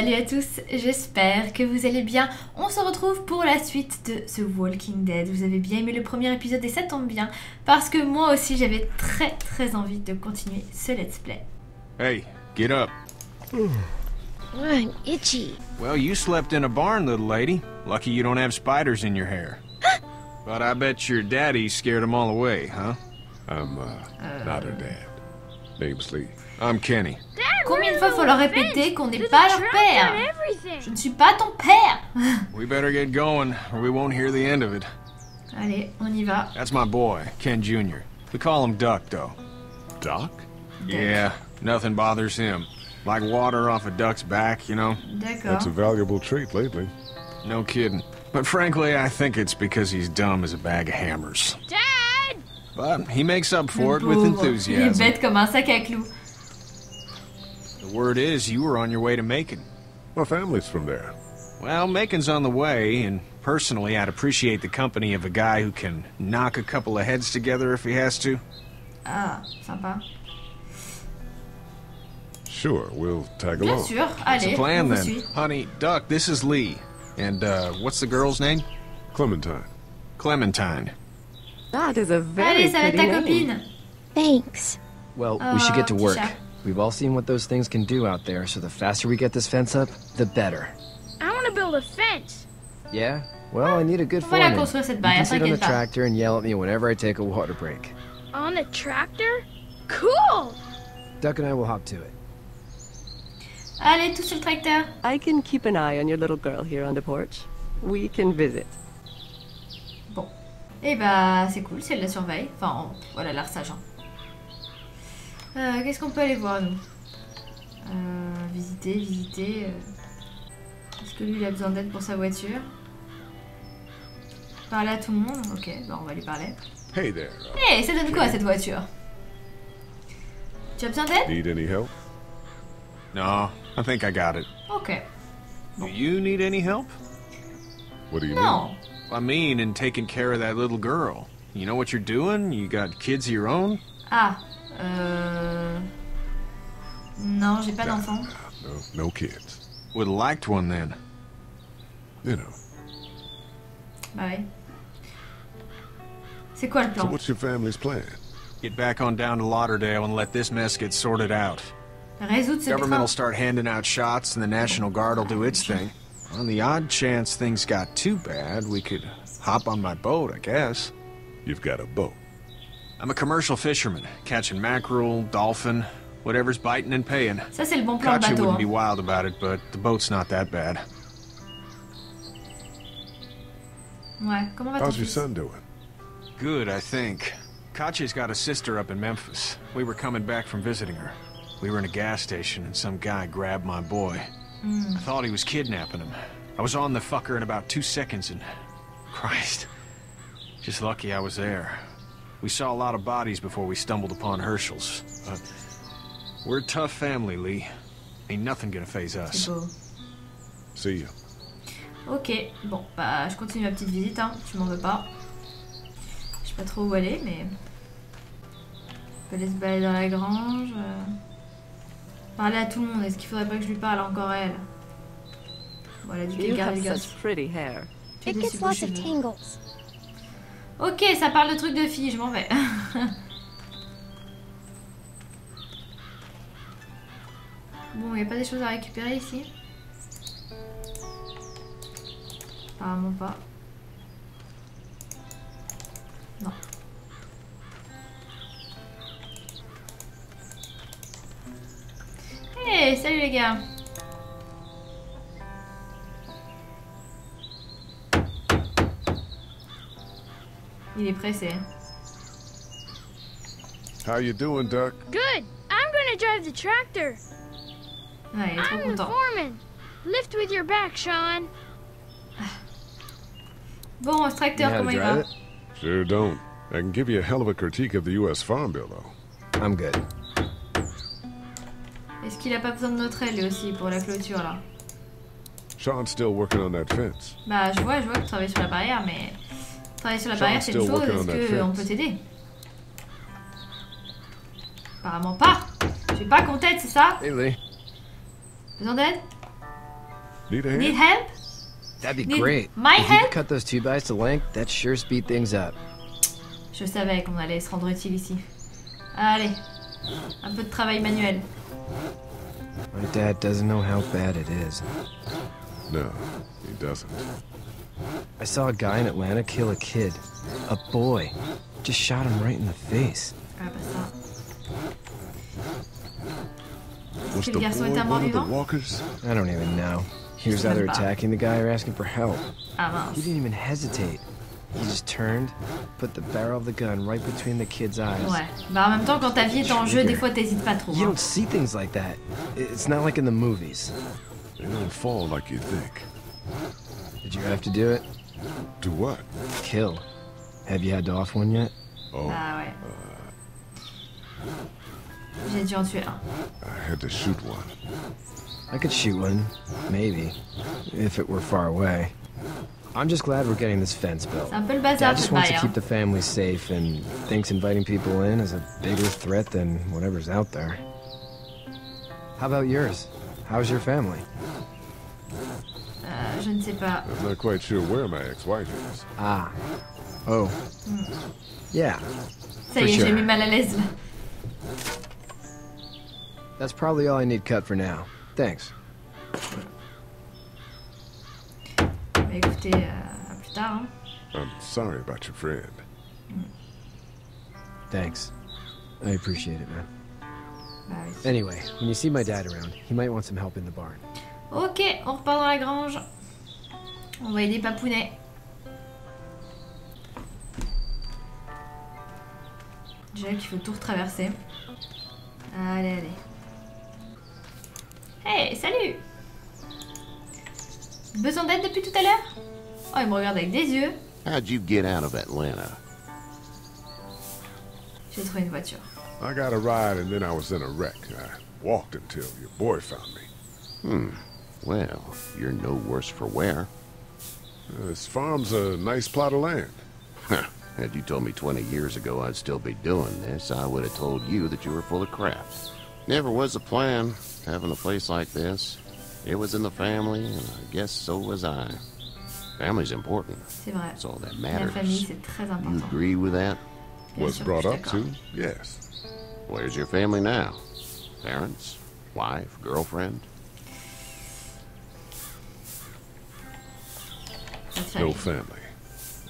Salut à tous, j'espère que vous allez bien. On se retrouve pour la suite de The Walking Dead. Vous avez bien aimé le premier épisode et ça tombe bien parce que moi aussi j'avais très très envie de continuer ce let's play. Hey, get up. I'm itchy. Well, you slept in a barn, little lady. Lucky you don't have spiders in your hair. but I bet your daddy scared them all away, huh? I'm uh, not her dad. Name's Lee. I'm Kenny. Dad, Combien de we're fois in faut the leur little répéter fence. qu'on n'est There's pas a leur père. Je ne suis pas ton père We better get going, or we won't hear the end of it. Allez, on y va. That's my boy, Ken Jr. We call him Duck, though. Duck? Yeah, nothing bothers him. Like water off a duck's back, you know? D'accord. That's a valuable trait lately. No kidding. But frankly, I think it's because he's dumb as a bag of hammers. Dad! But he makes up for it Le with pauvre. Il est enthusiasm. bête comme un sac à clous. The word is you were on your way to Macon. My family's from there. Well, Macon's on the way, and personally, I'd appreciate the company of a guy who can knock a couple of heads together if he has to. Ah, sympa. Sure, we'll tag Bien along. sûr, It's allez, a on plan then. suit. Honey, Duck, this is Lee. And, uh, what's the girl's name? Clementine. Clementine. That is a very Allez, ça va être ta pretty name. copine. Thanks. Well, Uh, we should get to work. Tisha. We've all seen what those things can do out there, so the faster we get this fence up, the better. I want to build a fence. Yeah? Well, I need a good On va la foreman. construire cette You barrière, can sit on the tractor and yell at me whenever I take a water break. On the tractor? Cool! Duck and I will hop to it. Allez, tous sur le tracteur. I can keep an eye on your little girl here on the porch. We can visit. Bon. Eh Et bah, c'est cool si elle la surveille. Enfin, on- voilà, l'air sage. hein. Euh, Qu'est-ce qu'on peut aller voir, nous? Euh, Visiter, visiter. euh. Est-ce que lui, il a besoin d'aide pour sa voiture? Parler à tout le monde? Ok, bah on va lui parler. Hey there. Hé, ça donne quoi, cette voiture? Tu as besoin d'aide? Need any help? No, I think I got it. Ok. Do you need any help? What do you Non. I mean, in taking care of that little girl. You know what you're doing? You got kids of your own? Ah. Euh... Non, j'ai pas Nah. d'enfant. mean? No, no kids. Would have liked one then. You know. Bah oui. C'est quoi le So what's your family's plan? Get back on down to Lauderdale and let this mess get sorted out. Résoudre ce Government will start handing out shots and the National Guard will do its thing. On the odd chance things got too bad, we could hop on my boat, I guess. You've got a boat. I'm a commercial fisherman, catching mackerel, dolphin, whatever's biting and paying. Ça, c'est le bon plan de Katjaa bateau. wouldn't be wild about it, but the boat's not that bad. Ouais, comment va How's your son doing? Good, I think. Katjaa's got a sister up in Memphis. We were coming back from visiting her. We were in a gas station and some guy grabbed my boy. Hmm. I thought he was kidnapping him. I was on the fucker in about two seconds and... Christ. Just lucky I was there. We saw a lot of bodies before we stumbled upon Herschel's. But we're a tough family, Lee. Ain't nothing gonna phase C'est us. beau. See you. Ok, bon, bah je continue ma petite visite, hein. Tu m'en veux pas. Je sais pas trop où aller, mais... On peut aller se balader dans la grange. euh. Parler à tout le monde. Est-ce qu'il faudrait pas que je lui parle encore à elle? Hair. Tu as It des gets lots of cheveux. tangles. Ok, ça parle de trucs de filles, je m'en vais. bon, y a pas des choses à récupérer ici Apparemment pas. Non. Hey, salut les gars Il est pressé. How you doing, Duck? Good. I'm gonna drive the tractor. Ouais, il est trop I'm the content. foreman. Lift with your back, Sean. Bon, ce You tracteur, comment to il drive va it? Sure don't. I can give you a hell of a critique of the U.S. Farm Bill, though. I'm good. Est-ce qu'il a pas besoin de notre aide lui aussi pour la clôture là? Sean's still working on that fence. Bah je vois, je vois que tu travailles sur la barrière, mais travailler sur la barrière c'est une chose, est-ce that qu'on peut t'aider? Apparemment pas. Tu es pas qu'on t'aide, c'est ça? Hey, Lee. Besoin d'aide? Need a hand? Need help? That'd be Need great. my if you help? could cut those two guys to length, that'd sure speed things up. Je savais qu'on allait se rendre utile ici. Allez, un peu de travail manuel. My dad doesn't know how bad it is. No, he doesn't. I saw a guy in Atlanta kill a kid. A boy. Just shot him right in the face. Bah ça. Was the le garçon boy one of the walkers? I don't even know. He was sais either attacking the guy or asking for help. Ah He didn't even hesitate. He just turned, put the barrel of the gun right between the kid's eyes. Ouais. Bah en même temps, quand ta vie est en jeu, des fois t'hésites pas trop. You don't see things like that. It's not like in the movies. They don't fall like you think. Did you have to do it? Do what? Kill. Have you had to off one yet? Oh, Ah ouais. J'ai dû en tuer un. I had to shoot one. I could shoot one, maybe, if it were far away. I'm just glad we're getting this fence built. Un peu le Dad just wants to keep the family safe and thinks inviting people in is a bigger threat than whatever's out there. How about yours? How's your family? Je ne sais pas. I'm not quite sure where my ex-wife is. Ah. Oh. Hmm. Yeah, Ça For y est, j'ai sure. mis mal à l'aise là. that's probably all I need cut for now. Thanks. Bah écoutez, euh, plus tard. Hein. I'm sorry about your friend. Hmm. Thanks. I appreciate it, man. Anyway, when you see my dad around, he might want some help in the barn. Ok, on repart dans la grange. On va aider Papounet. Déjà qu'il faut tout retraverser. Allez, allez. Hey, salut Besoin d'aide depuis tout à l'heure? Oh, il me regarde avec des yeux. How'd you get out of Atlanta? J'ai trouvé une voiture. I got a ride and then I was in a wreck. I walked until your boy found me. Well, you're no worse for wear. This farm's a nice plot of land. Had you told me 20 years ago I'd still be doing this, I would have told you that you were full of crap. Never was a plan, having a place like this. It was in the family, and I guess so was I. Family's important. C'est vrai. That's all that La matters. famille, c'est très You agree with that? Bien Was sûr, brought up to? Yes. Where's your family now? Parents? Wife? Girlfriend? No family.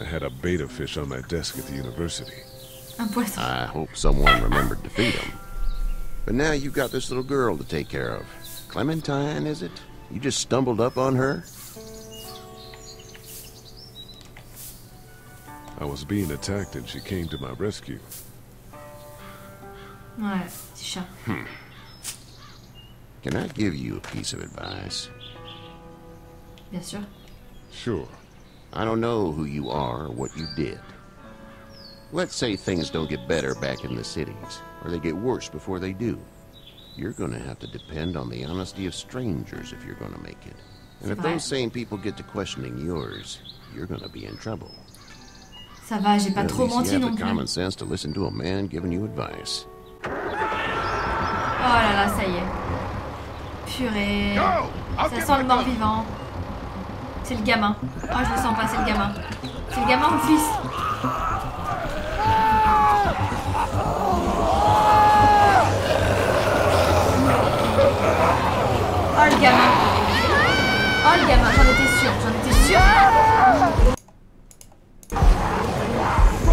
I had a betta fish on my desk at the university. I hope someone remembered to feed him. But now you've got this little girl to take care of. Clementine, is it? You just stumbled up on her? I was being attacked and she came to my rescue. Ouais, chat. Hmm. Can I give you a piece of advice? Bien sûr. Sure. I don't know who you are or what you did. Let's say things don't get better back in the cities, or they get worse before they do. You're gonna have to depend on the honesty of strangers if you're gonna make it. And if those same people get to questioning yours, you're gonna be in trouble. Ça va, j'ai pas At trop least you menti have non the plus. common sense to listen to a man giving you advice. Oh là là, ça y est. Purée. Ça sent le mort vivant. C'est le gamin. Ah, je le sens pas, c'est le gamin. C'est le gamin ou le fils Oh le gamin. Oh le gamin, j'en étais sûre, j'en étais sûre.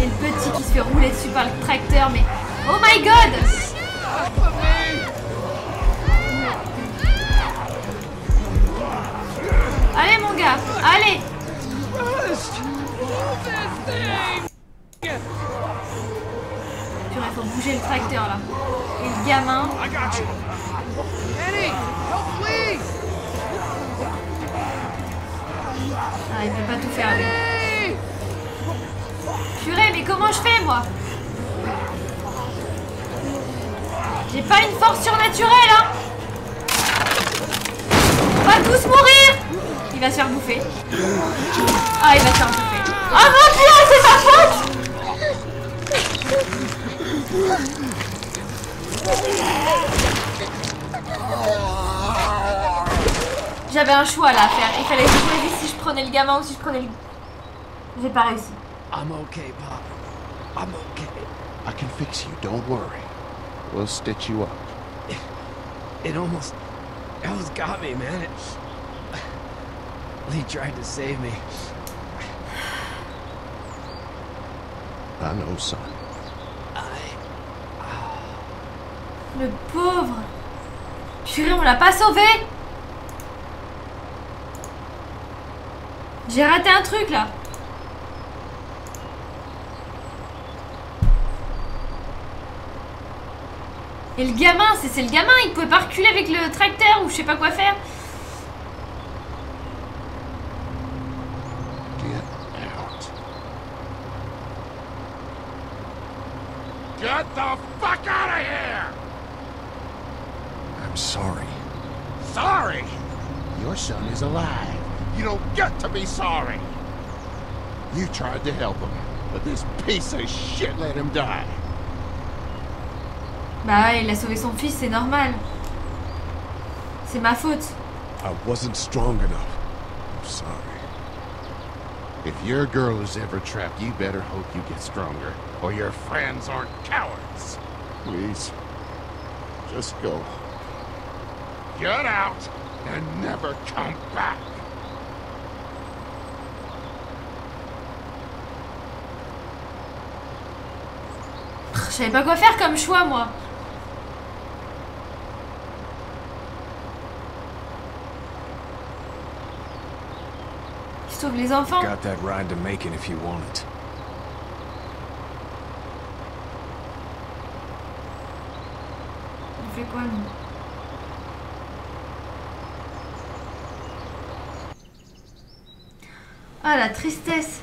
Et le petit qui se fait rouler dessus par le tracteur, mais... Oh my god allez. Purée, faut bouger le tracteur là. Et le gamin... Ah, il peut pas tout faire lui. Purée, mais comment je fais moi? J'ai pas une force surnaturelle, hein. On va tous mourir Il va se faire bouffer. Ah, il va se faire bouffer. Ah mon dieu, c'est sa faute J'avais un choix là à faire. Il fallait que je choisisse si je prenais le gamin ou si je prenais le. J'ai pas réussi. I'm okay, Pop. I'm okay. I can fix you, don't worry. We'll stitch you up. It almost... It almost got me, man. It... Lee tried to save me. I know, son. Le pauvre. Purée, on l'a pas sauvé. J'ai raté un truc là. Et le gamin, c'est c'est le gamin, il pouvait pas reculer avec le tracteur ou je sais pas quoi faire. Son is alive. You don't get to be sorry. You tried to help him, but this piece of shit let him die. Bah ouais, il a sauvé son fils, c'est normal. C'est ma faute. I wasn't strong enough. I'm sorry. If your girl is ever trapped, you better hope you get stronger, or your friends aren't cowards. Please, just go. Get out and never come back. Je savais pas quoi faire comme choix, moi. Il sauve les enfants. Got that ride to Macon if you want it. Il fait quoi, lui la tristesse.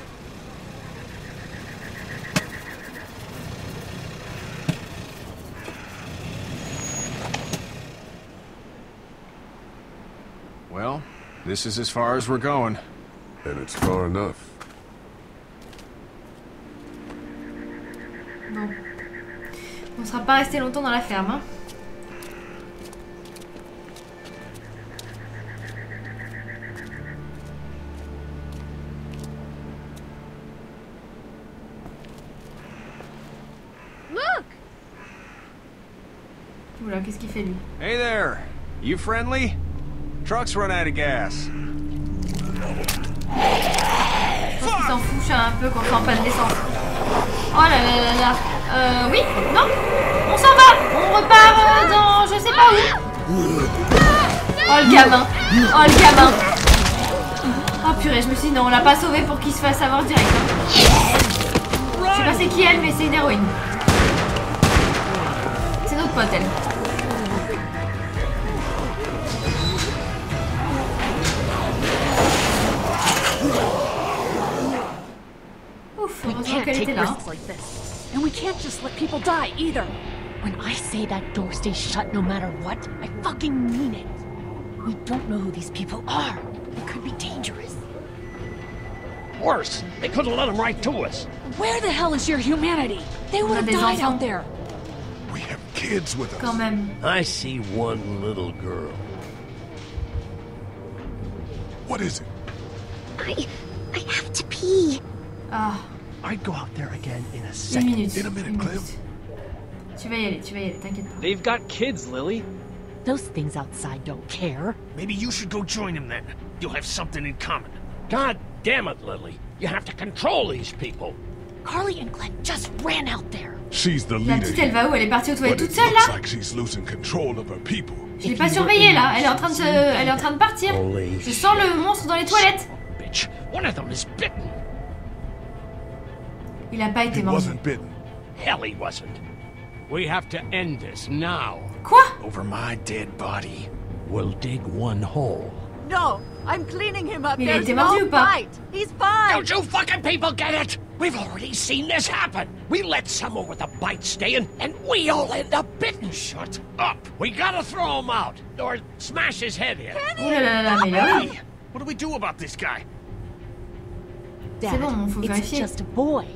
Well, this is as far as we're going. And it's far enough. Bon. On sera pas resté longtemps dans la ferme, hein. Look! Qu'est-ce qu'il fait, lui? Hey there! You friendly? Truck's run out of gas. Je pense qu'il s'en fout un peu quand on pas de l'essence. Oh là là là là. Euh, oui? Non? On s'en va On repart euh, dans je sais pas où. Oh le gamin Oh le gamin Oh purée, je me suis dit non, on l'a pas sauvé pour qu'il se fasse avoir direct. hein. Je sais pas c'est qui elle, mais c'est une héroïne. C'est notre pote elle. Take était là. risks like this. And we can't just let people die either. When I say that door stays shut no matter what, I fucking mean it. We don't know who these people are. They could be dangerous. Worse, they could have let them right to us. Where the hell is your humanity? They would have died out there. We have kids with us. Come même. I see one little girl. What is it? I. I have to pee. Ah, I'd go out there again in a une second. minute. In a minute, une Clem. minute. Tu vas y aller, tu vas y aller, t'inquiète pas. They've got kids, Lily. Those things outside don't care. Maybe you should go join them then. You'll have something in common. God damn it, Lily. You have to control these people. Carly and Glenn just ran out there. She's the La leader petite, elle va où? Elle est partie aux toilettes toute seule looks là? like she's losing control of her people. Je l'ai pas surveillée là, elle est en train de se... elle est en train de partir. Holy Je sens le monstre dans les toilettes. Bitch, one of them is bitten. Il a pas été He mordu. wasn't bitten. Hell, he wasn't. We have to end this now. Quoi Over my dead body. We'll dig one hole. No, I'm cleaning him up. Mais il a There's no ou pas fight. He's fine. Don't you fucking people get it? We've already seen this happen. We let someone with a bite stay in, and we all end up bitten. Shut up. We gotta throw him out, or smash his head in. Oui. Hey, what do we do about this guy? Dad, bon, it's just a boy.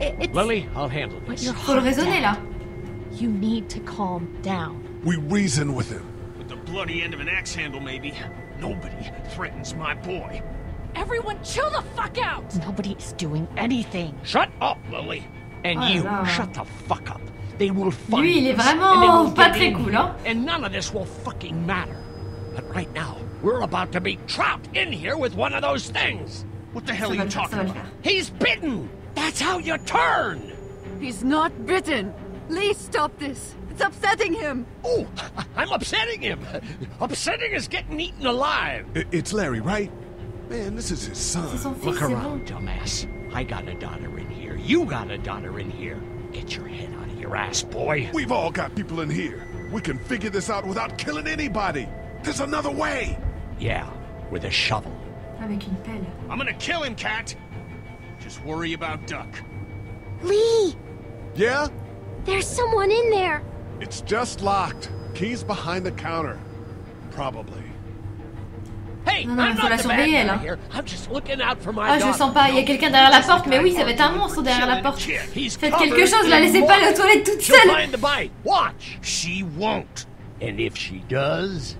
I- it's... Lilly, I'll handle But this. you're Faut le raisonner là. You need to calm down. We reason with him. With the bloody end of an axe handle, maybe. Nobody threatens my boy. Everyone chill the fuck out! Nobody is doing anything. Shut up, Lilly. And Oh you, là là. shut the fuck up. They will find Lui, il est and vraiment will pas très cool, hein. And none of this will fucking matter. But right now, we're about to be trapped in here with one of those things. What the hell are you le faire, ça talking about? He's bitten. That's how you turn. He's not bitten. Lee, stop this. It's upsetting him. Oh, I'm upsetting him. Upsetting is getting eaten alive. It's Larry, right? Man, this is his son. son fils, Look around, dumbass. I got a daughter in here. You got a daughter in here. Get your head out of your ass, boy. We've all got people in here. We can figure this out without killing anybody. There's another way. Yeah, with a shovel. Avec une pelle. I'm gonna kill him, Cat. Just worry about Duck. Lee, Yeah? there's someone in there. It's just locked. Keys behind the counter. Probably. Hey, Non, non, I'm mais faut not la the bad surveiller, guy elle, hein. here. I'm just looking out for my Ah, je daughter. sens pas, il y a quelqu'un derrière la porte, mais oui, ça va être un monstre derrière la porte. Faites quelque chose, la laissez pas aller aux toilettes toute She'll seule. find the bite. Watch. She won't. And if she does,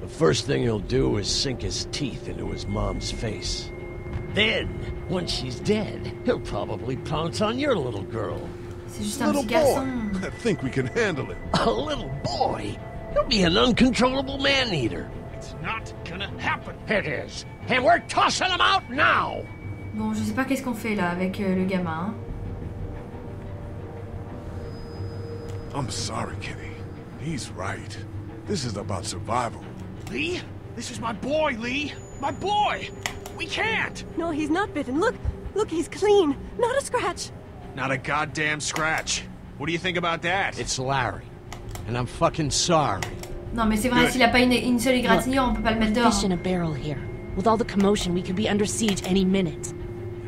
the first thing he'll do is sink his teeth into his mom's face. Then, once she's dead, he'll probably pounce on your little girl. C'est juste Little boy. garçon. I think we can handle it. A little boy? He'll be an uncontrollable man-eater. It's not gonna happen. It is. And we're tossing him out now. Bon, je sais pas qu'est-ce qu'on fait là avec euh, le gamin. hein. I'm sorry, Kitty. He's right. This is about survival. Lee? This is my boy, Lee. My boy. We can't. No, he's not bitten. Look, look, he's clean. Not a scratch. Not a goddamn scratch. What do you think about that? It's Larry. And I'm fucking sorry. Non, mais c'est vrai, Good. s'il a pas une, une seule égratignure, on peut pas le mettre dehors. Fish in a barrel here. With all the commotion, we could be under siege any minute.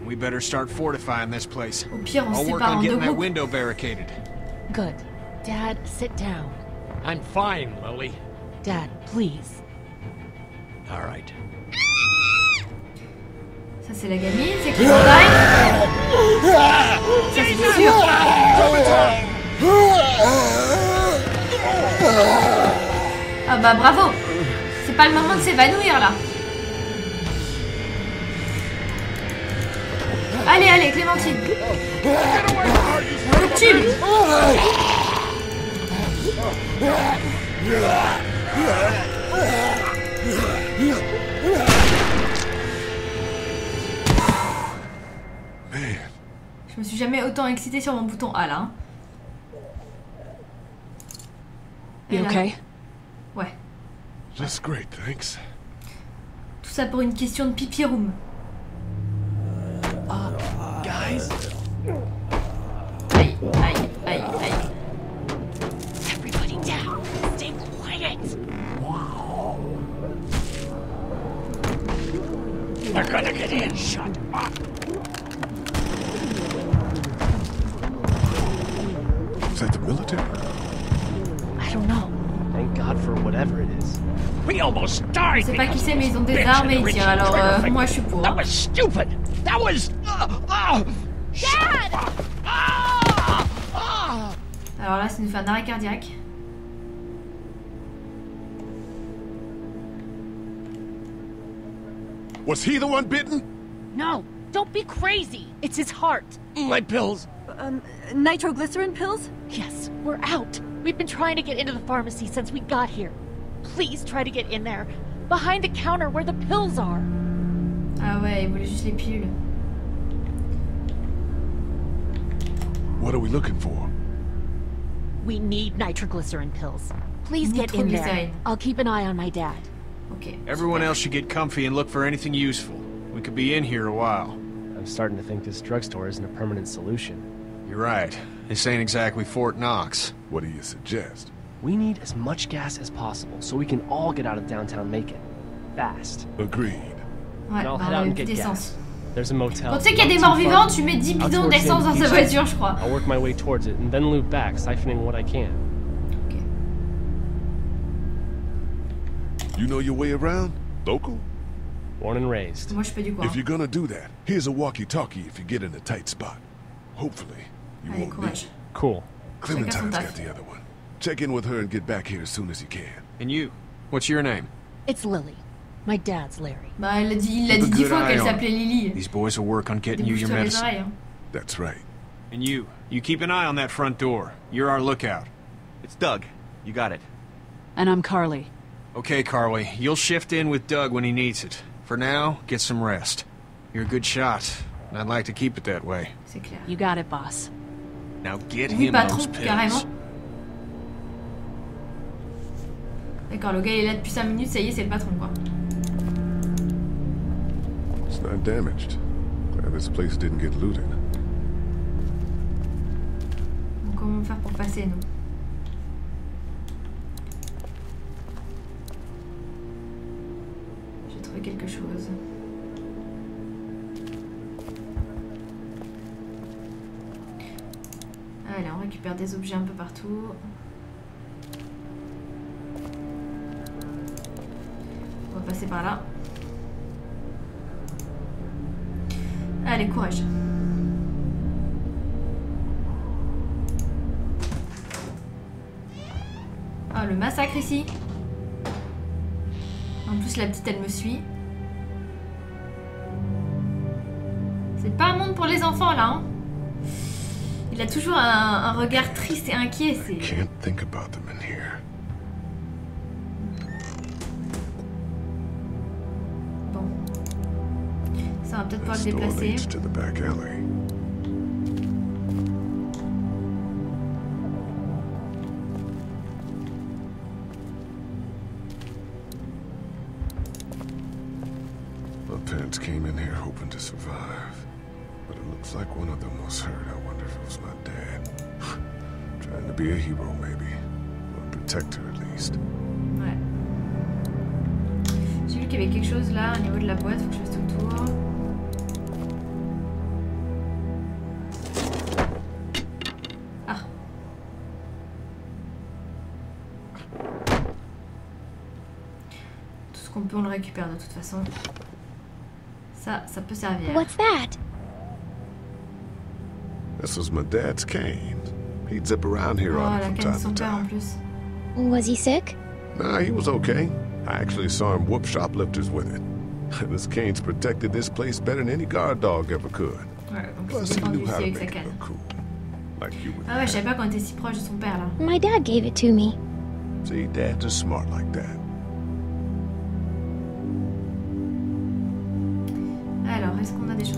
we better start fortifying this place. Au pire, on I'll se work sépare on en deux getting that groupes. window barricaded. Good. Dad, sit down. I'm fine, Lilly. Dad, please. All right. C'est la gamine, c'est Clementine. Ça, c'est sûr. Ah bah bravo. C'est pas le moment de s'évanouir là. Allez, allez, Clémentine. Tube. Me suis jamais autant excitée sur mon bouton A là. hein. Et You là- okay? Ouais. just great, thanks. Tout ça pour une question de pipi room. Guys, Aïe, aïe, aïe, aïe. Everybody down. Stay quiet. They're gonna get in. Shut We almost died. Je sais pas qui because c'est, of mais ils ont those des bitch armes et and ils the tirent, rich alors trigger euh, finger. moi je suis pour. That hein. was stupid. That was. Uh, uh, Dad! ah, ah. Alors là, ça nous fait un arrêt cardiaque. Was he the one bitten? No, don't be crazy. It's his heart. My pills. Um, nitroglycerin pills? Yes, we're out. We've been trying to get into the pharmacy since we got here. Please try to get in there. Behind the counter where the pills are. Ah ouais, il voulait juste les pilules. What are we looking for? We need nitroglycerin pills. Please get in there. I'll keep an eye on my dad. Ok. everyone else should get comfy and look for anything useful. We could be in here a while. I'm starting to think this drugstore isn't a permanent solution. You're right. This ain't exactly Fort Knox. What do you suggest? We need as much gas as possible so we can all get out of downtown Macon. Fast. Agreed. Ouais, And I'll head out and get gas. There's a motel. Bon, tu sais qu'il y a not des too morts vivants, tu mets 10 Out bidons towards d'essence dans St. sa Pete's. voiture, je crois. I'll work my way towards it and then loop back, siphoning what I can. You know your way around? Local? Born and raised. Moi, je fais du coin. If you're gonna do that, here's a walkie-talkie if you get in a tight spot. Hopefully, you Allez, won't courage. need it. Cool. Clementine's got the other one. Check in with her and get back here as soon as you can. And you? What's your name? It's Lilly. My dad's Larry. Bah, il a dit, il l'a a dit dix fois qu'elle s'appelait. Lilly. These boys will work on getting you your medicine. That's right. And you, you keep an eye on that front door. You're our lookout. It's Doug. You got it. And I'm Carley. Okay, Carley, you'll shift in with Doug when he needs it. For now, get some rest. You're a good shot, and I'd like to keep it that way. C'est. You got it, boss. Now get Oui, him patron, those pills. carrément. D'accord, le gars il est là depuis 5 minutes, ça y est, c'est le patron quoi. It's not damaged. Glad this place didn't get looted. Donc comment faire pour passer nous? J'ai trouvé quelque chose. Allez, on récupère des objets un peu partout. Passer par là. Allez, courage. Ah, le massacre ici. En plus, la petite, elle me suit. C'est pas un monde pour les enfants, là. hein. Il a toujours un, regard triste et inquiet. C'est... Ça va peut-être This le déplacer. to the back alley. My parents came in here hoping to survive. But it looks like one of them was hurt. I wonder if it was my dad. Trying to be a hero, maybe. Or a protector, at least. Ouais. J'ai vu qu'il y avait quelque chose là au niveau de la boîte, faut que je récupère de toute façon. Ça, ça peut servir. What's that? This was my dad's cane. He'd zip around here Oh, on it la from time to time. Was he sick? Nah, he was okay. I actually saw him whoop shoplifters with it. this cane's protected this place better than any guard dog ever could. Ouais, Plus, he knew how to avec make it look cool. Like you would. Ah ouais, je savais pas qu'on était si proche de son père là. My dad gave it to me. See, dads are smart like that.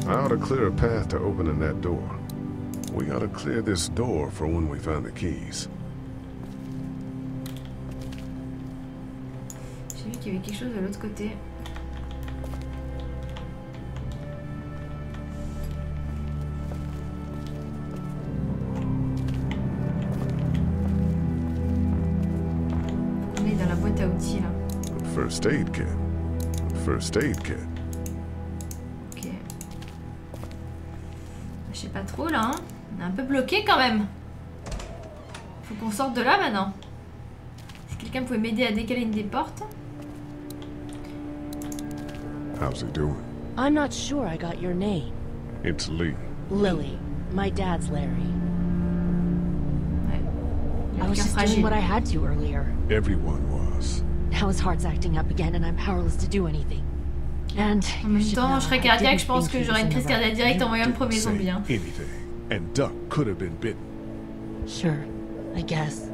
I ought to clear a path to opening that door. We ought to clear this door for when we find the keys. J'ai vu qu'il y avait quelque chose de l'autre côté. On est dans la boîte à outils là. First aid kit. First aid kit. Là. Hein. On est un peu bloqué quand même. Faut qu'on sorte de là maintenant. Si quelqu'un pouvait m'aider à décaler une des portes. How's he doing? I'm not sure I got your name. It's Lee. Lily. My dad's Larry. Il a I was just doing fragile. what I had to earlier. Everyone was. Now his heart's acting up again and I'm powerless to do anything. And En même temps, je serais cardiaque, je pense que j'aurais une crise cardiaque directe en voyant le premier zombie. Hein. anything. And Duck could have been bitten. Sure, I guess.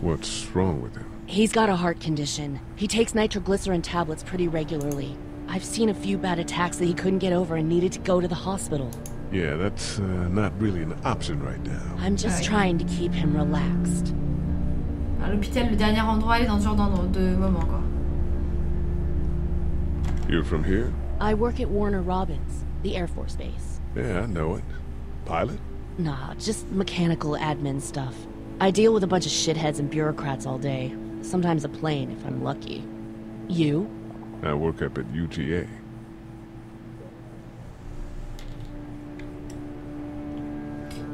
What's wrong with him? He's got a heart condition. He takes nitroglycerin tablets pretty regularly. I've seen a few bad attacks that he couldn't get over and needed to go to the hospital. Yeah, that's uh, not really an option right now. I'm just Ouais. trying to keep him relaxed. À l'hôpital, le dernier endroit, il est dans ce genre d'endroit- de moment quoi. You're from here? I work at Warner Robins, the Air Force Base. Yeah, I know it. Pilot? Nah, just mechanical admin stuff. I deal with a bunch of shitheads and bureaucrats all day. Sometimes a plane, if I'm lucky. You? I work up at UGA.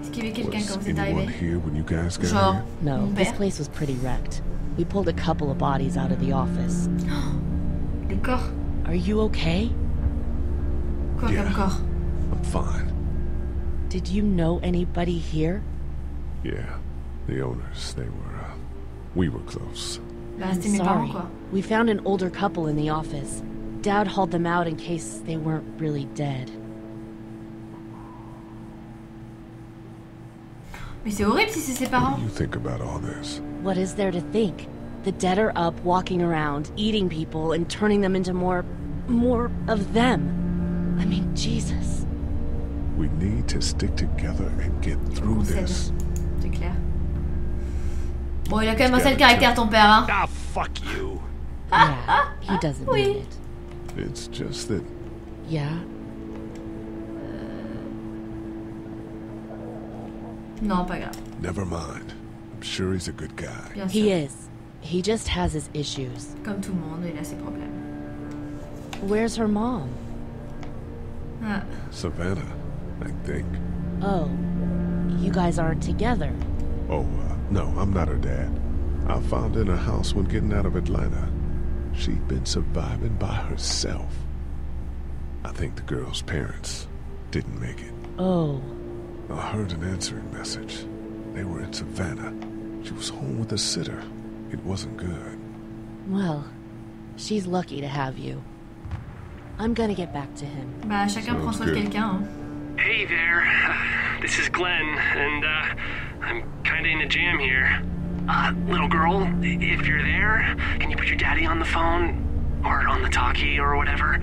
Est-ce qu'il y avait quelqu'un Was quand vous êtes anyone here when you guys got Genre, here? No, this place was pretty wrecked. We pulled a couple of bodies out of the office. Les corps. Are you okay? Quoi Yeah. comme corps I'm fine. Did you know anybody here? Yeah, the owners, they were, uh, we were close. I'm c'était mes parents, sorry. We found an older couple in the office. Dad hauled them out in case they weren't really dead. Mais c'est horrible si c'est ses parents. You think about all this. What is there to think? The dead are up, walking around, eating people, and turning them into more. more of them. I mean, Jesus. We need to stick together and get through this. C'est clair. Bon, il a quand même un sale caractère, ton père, hein. Ah, fuck you. Yeah, he doesn't Oui. need it. It's just that Yeah? Non, pas grave. never mind. I'm sure he's a good guy. Bien He sûr. is. He just has his issues. Comme tout le monde, il a ses problèmes. Where's her mom? Ah. Savannah, I think. Oh, you guys aren't together. Oh, uh, no, I'm not her dad. I found her in a house when getting out of Atlanta. She'd been surviving by herself. I think the girl's parents didn't make it. Oh, I heard an answering message. They were in Savannah. She was home with a sitter. It wasn't good. well, she's lucky to have you. I'm gonna get back to him. Bah, chacun prend soin de quelqu'un. Hey there, this is Glenn, and uh, I'm kinda in a jam here. Uh, little girl, if you're there, can you put your daddy on the phone? Or on the talkie or whatever?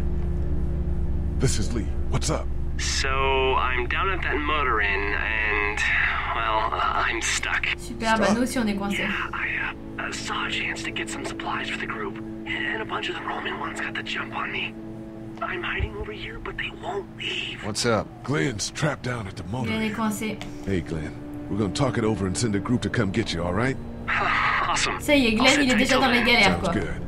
This is Lee. What's up? So, I'm down at that motor inn, and, well, uh, I'm stuck. Super, bah nous aussi on est coincés. Yeah, I uh, uh, saw a chance to get some supplies for the group, and a bunch of the Roman ones got the jump on me. I'm hiding over here, but they won't leave. What's up? Glenn's trapped down at the motor. Hey, Glenn. We're gonna talk it over and send a group to come get you, all right? awesome. Ça y est, Glenn, il est déjà dans les galères, Sounds quoi. good.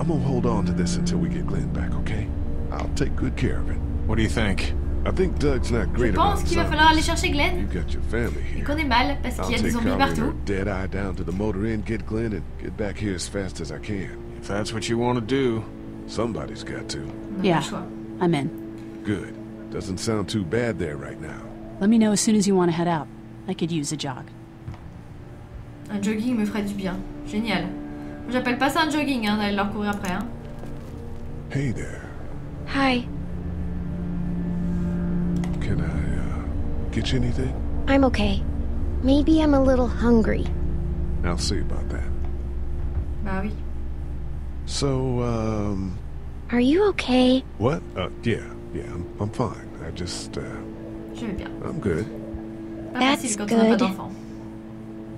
I'm gonna hold on to this until we get Glenn back, okay? I'll take good care of it. What do you think? I think Doug's not Je great pense about qu'il va falloir aller chercher Glenn. You got your family Il here. connaît mal parce qu'il y a des zombies partout. dead eye down to the motor inn, get Glenn, and get back here as fast as I can. If that's what you want to do. Somebody's got to. On a pas Yeah. le. I'm in. Good. Doesn't sound too bad there right now. Let me know as soon as you want to head out. I could use a jog. Un jogging me ferait du bien. Génial. J'appelle pas ça un jogging, hein, d'aller leur courir après. Hein. Hey there. Hi. Can I, uh, get you anything? I'm okay. Maybe I'm a little hungry. I'll see about that. Bah oui. So, um, Are you okay? what? Uh, yeah, yeah, I'm, I'm fine. I just, uh, Je vais bien. I'm good. That's good.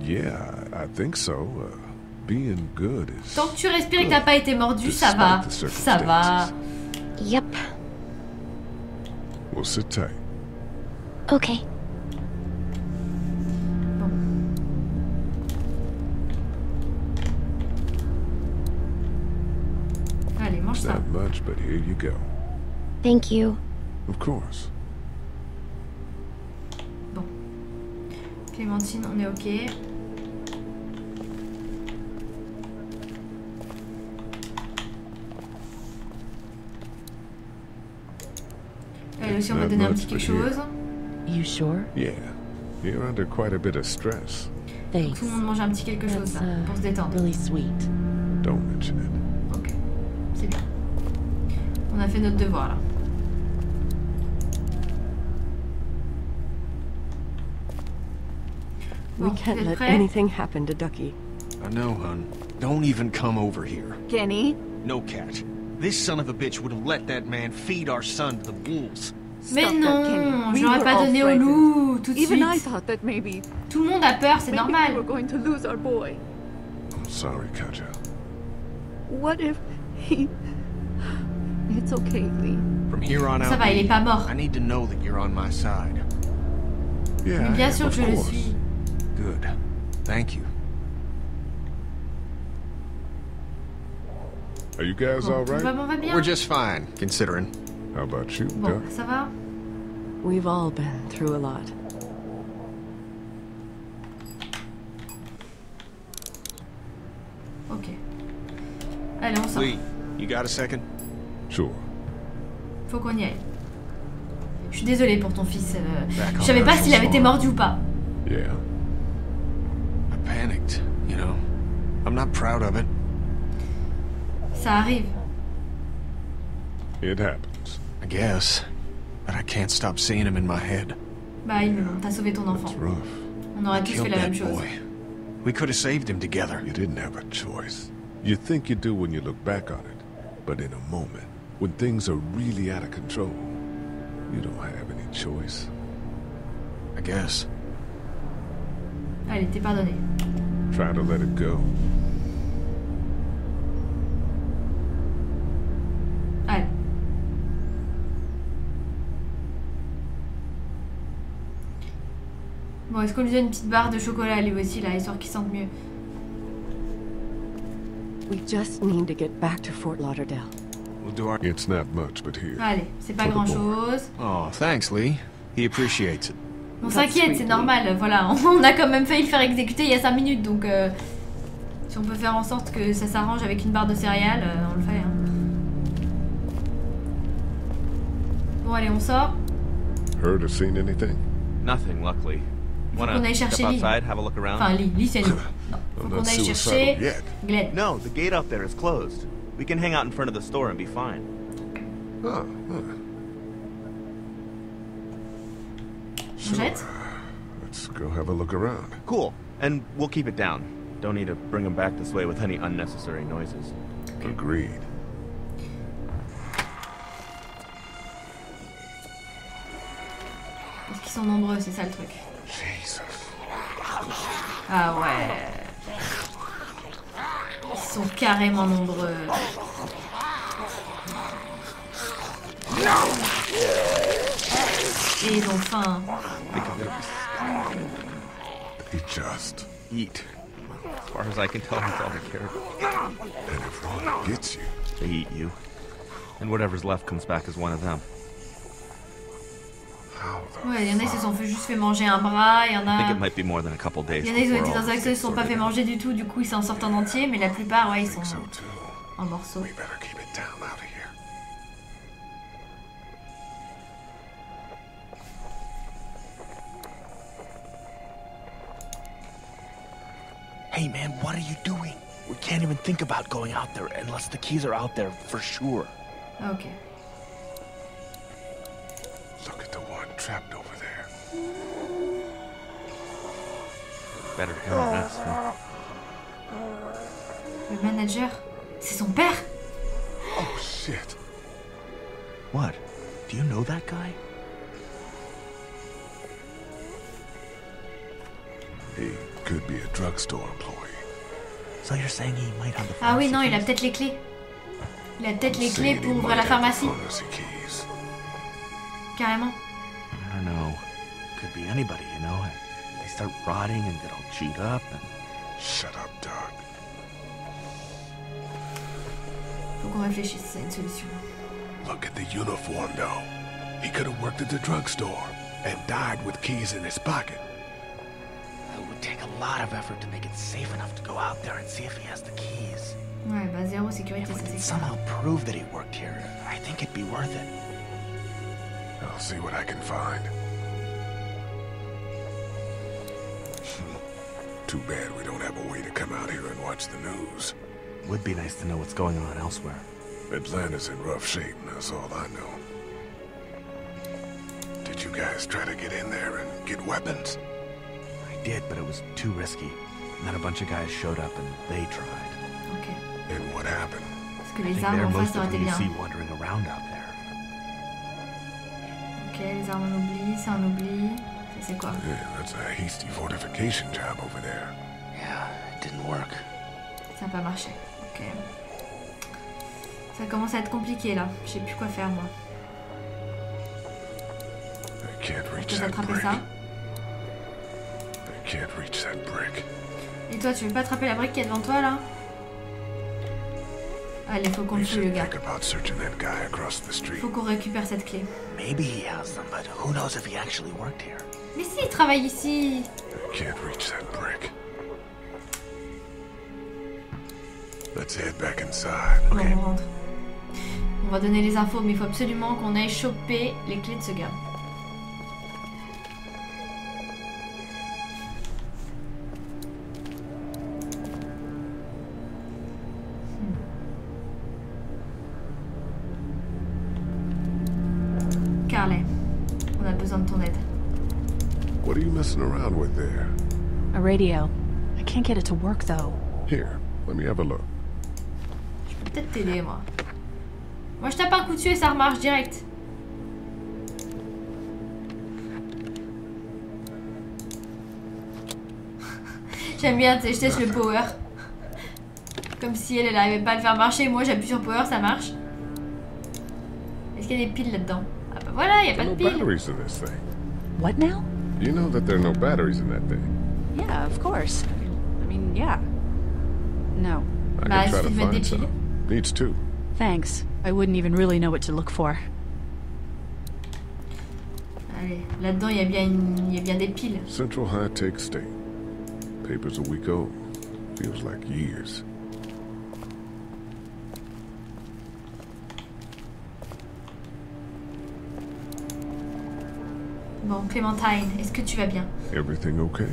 Yeah, I I think so. Uh, being good is. Tant que tu respires et que t'as pas été mordu, ça va. Ça va. Yep. Well, sit tight. Okay. Ça. Not much, but here you go. Thank you. Of course. Clémentine, on est ok. Elle aussi, on va donner un petit quelque chose. You sure? Yeah, you're under quite a bit of stress. Thanks. Tout le monde mange un petit quelque chose, That's là, uh, pour se détendre. really sweet. Don't mention it. Ok, c'est bien. On a fait notre devoir, là. We Bon, can't let anything happen to Ducky. I know, hun. Don't even come over here. Kenny? No, Cat. This son of a bitch would have let that man feed our son to the wolves. Mais Stop non. We j'aurais pas donné au loup tout de Even I suite. thought that maybe, Tout le monde a peur, c'est normal. were going to lose our boy. I'm sorry, Katja. What if he... It's okay, Lee. From here on Ça out, va, il est pas mort. I need to know that you're on my side. Yeah, Mais I bien am, sûr of je le course. suis. Good. Thank you. Are you guys Bon, all on right? va, va bien. We're just fine, considering. How about you, Bon, Duck? ça va We've all been through a lot. Ok. Allez, on sort. Lee, you got a second? Sure. Faut qu'on y aille. Je suis désolée pour ton fils. euh, je savais pas s'il avait été mordu ou pas. Yeah. I panicked, you know. I'm not proud of it. Ça arrive. It happens. I guess. But I can't stop seeing him in my head. Bah, il. T'as sauvé ton enfant. On aurait tous fait la même chose. boy. We could have saved him together. You didn't have a choice. You think you do when you look back on it, but in a moment, when things are really out of control, you don't have any choice. I guess. Allez, t'es pardonné. Try to let it go. Allez. Bon, est-ce qu'on lui donne une petite barre de chocolat à lui aussi, là, histoire qu'il sente mieux We just need to get back to Fort Lauderdale. We'll do our... It's not much, but here. Allez, c'est pas boy. grand-chose. Oh, thanks, Lee. He appreciates it. On s'inquiète, c'est Lee. normal, voilà. On a quand même failli le faire exécuter il y a 5 minutes, donc... euh, si on peut faire en sorte que ça s'arrange avec une barre de céréales, euh, on le fait. hein. Bon, allez, on sort. Heard or seen anything? Nothing, luckily. Wanna qu'on aille chercher Lee. outside, have a look around? Enfin, Lee, Lee c'est nous. Non, faut qu'on not aille chercher yet. Glenn. No, the gate out there is closed. We can hang out in front of the store and be fine. Huh, huh. On jette Let's go have a look around. Cool. And we'll keep it down. Don't need to bring them back this way with any unnecessary noises. Agreed. Parce qu'ils sont nombreux, c'est ça le truc. Jesus. Ah ouais. Ils sont carrément nombreux. Et ils ont faim. They just Eat. As far as I can tell, that's all they care about. and if Ron gets you, They eat you. And whatever's left comes back as one of them. Ouais, il y en a, ils se sont fait- juste fait manger un bras, il y en a... it might be more than a couple days. Il y en a, ils ont été dans un accident, ils se sont pas fait manger du tout, du coup ils s'en sortent en entier, mais la plupart, ouais, ils sont en morceaux. We better keep it down out of here. Hey, man, what are you doing? We can't even think about going out there unless the keys are out there for sure. Ah, trapped over there. Better hear a mess, huh? Le manager, c'est son père Oh shit. What? Do you know that guy? He could be a drugstore employee. So you're saying he might have the Ah oui, non, il a keys? peut-être les clés. Il a peut-être les clés pour ouvrir la pharmacie, carrément. Be anybody, you know? They start rotting and get all chewed up and... Shut up, Doug. Faut qu'on réfléchisse à une solution. Look at the uniform, though. He could have worked at the drugstore and died with keys in his pocket. It would take a lot of effort to make it safe enough to go out there and see if he has the keys. Ouais, bah zéro sécurité, If we could somehow prove that he worked here, I think it'd be worth it. I'll see what I can find. Too bad we don't have a way to come out here and watch the news. Would be nice to know what's going on elsewhere. Atlanta's in rough shape, and that's all I know. Did you guys try to get in there and get weapons? I did, but it was too risky. And then a bunch of guys showed up and they tried. Ok. And what happened? Parce que I think they're most of été who you see wandering around out there. Ok, les armes on oublie, ça on oublie. Ça c'est quoi? Yeah, that's a hasty fortification job over there. Yeah, it didn't work. Ça n'a pas marché. Ok. Ça commence à être compliqué là. Je sais plus quoi faire moi. I can't reach that attraper brick. ça? I can't reach that brick. Et toi, tu veux pas attraper la brique qui est devant toi là? Allez, faut qu'on le tue le should gars. about searching that guy across the street. Faut qu'on récupère cette clé. Maybe he has them, but who knows if he actually worked here? Mais si, il travaille ici I can't reach that brick. Let's head back inside. Bon, on rentre. On va donner les infos, mais il faut absolument qu'on aille choper les clés de ce gars. Messing around with there? A radio. I can't get it to work though. Here, let me have a look. Je peux peut-être t'aider, moi. Moi, je tape un coup dessus et ça remarche direct. J'aime bien, tu sais, je teste le power. Comme si elle, elle arrivait pas à le faire marcher. Moi, j'appuie sur power, ça marche. Est-ce qu'il y a des piles là-dedans? Ah bah voilà, il y a pas de piles. What now? You know that there are no batteries in that thing. Yeah, of course. I mean, yeah. No. I Bah, can try to suffit de mettre des find some. Needs two. Thanks. I wouldn't even really know what to look for. Allez, là-dedans, il y, a bien une- il y a bien des piles. Central High Tech State. Paper's a week old. Feels like years. Bon, Clémentine, est-ce que tu vas bien? Everything okay?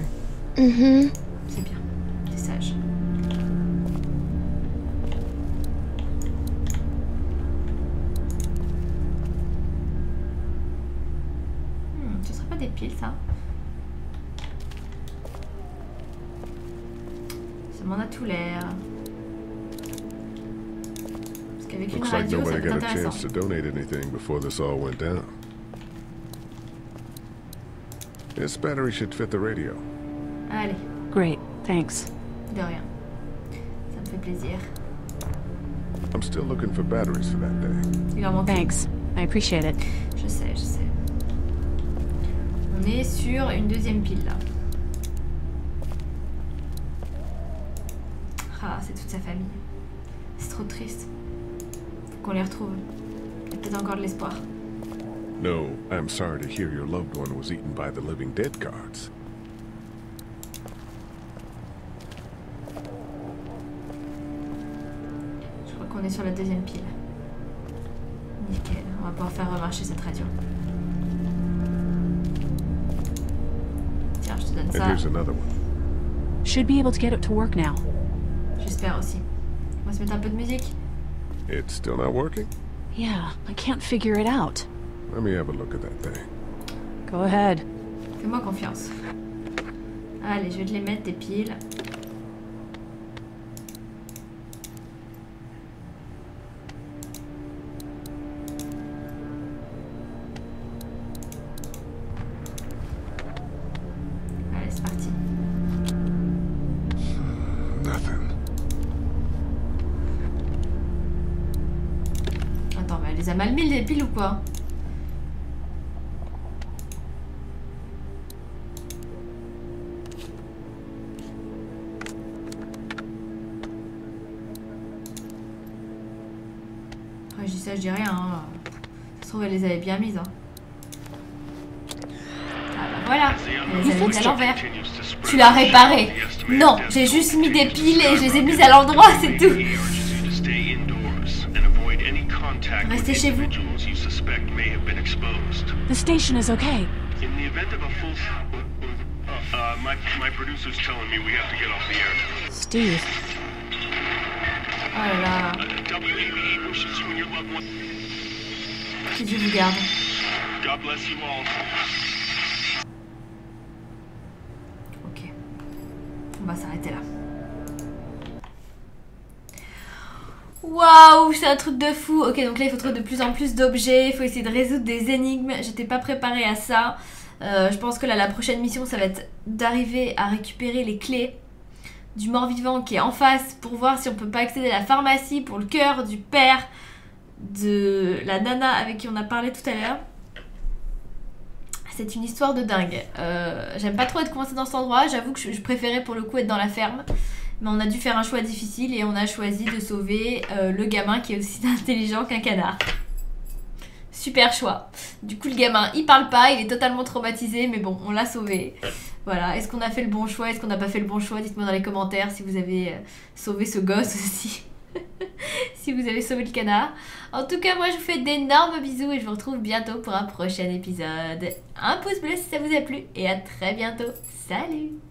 Mm-hmm. C'est bien, t'es sage. Hmm, ce serait pas des piles, ça Ça m'en a tout l'air. Parce qu'avec une radio, ça peut être intéressant. chance to donate anything before this battery should fit the radio. Allez, Great, thanks. de rien. Ça me fait plaisir. I'm still looking for batteries for that thing. Il en manque. Thanks. I appreciate it. Je sais, je sais. On est sur une deuxième pile là. Ah, c'est toute sa famille. C'est trop triste. Faut qu'on les retrouve. Il y a peut-être encore de l'espoir. No, I'm sorry to hear your loved one was eaten by the living dead guards. Je crois qu'on est sur la deuxième pile. Nickel, on va pouvoir faire remarcher cette radio. Tiens, je te donne And ça. here's another one. Should be able to get it to work now. J'espère aussi. On va se mettre un peu de musique. It's still not working? Yeah, I can't figure it out. Let me have a look at that thing. Go ahead. Fais-moi confiance. Allez, je vais te les mettre, tes piles. Les avait bien mises. Hein. Ah bah voilà, elle les avait mises à l'envers. Tu l'as réparé. Non, j'ai juste mis des piles et je les ai mises à l'endroit, c'est tout. Restez chez vous. The station is okay. In the event of a full... Uh, my, my producer's telling me we have to get off the air. Steve. Oh là là, WABE wishes you and your loved one... que Dieu vous garde. God bless you all. Ok. On va s'arrêter là. Waouh, c'est un truc de fou. Ok, donc là il faut trouver de plus en plus d'objets. Il faut essayer de résoudre des énigmes. J'étais pas préparée à ça. Euh, je pense que là la prochaine mission ça va être d'arriver à récupérer les clés du mort-vivant qui est en face pour voir si on peut pas accéder à la pharmacie pour le cœur du père de la nana avec qui on a parlé tout à l'heure. C'est une histoire de dingue. Euh, J'aime pas trop être coincée dans cet endroit. J'avoue que je, préférais pour le coup être dans la ferme. Mais on a dû faire un choix difficile et on a choisi de sauver euh, le gamin qui est aussi intelligent qu'un canard. Super choix. Du coup, le gamin, il parle pas, il est totalement traumatisé, mais bon, on l'a sauvé. Voilà. Est-ce qu'on a fait le bon choix? Est-ce qu'on n'a pas fait le bon choix? Dites-moi dans les commentaires si vous avez euh, sauvé ce gosse aussi. si vous avez sauvé le canard. En tout cas, moi je vous fais d'énormes bisous et je vous retrouve bientôt pour un prochain épisode. Un pouce bleu si ça vous a plu et à très bientôt. Salut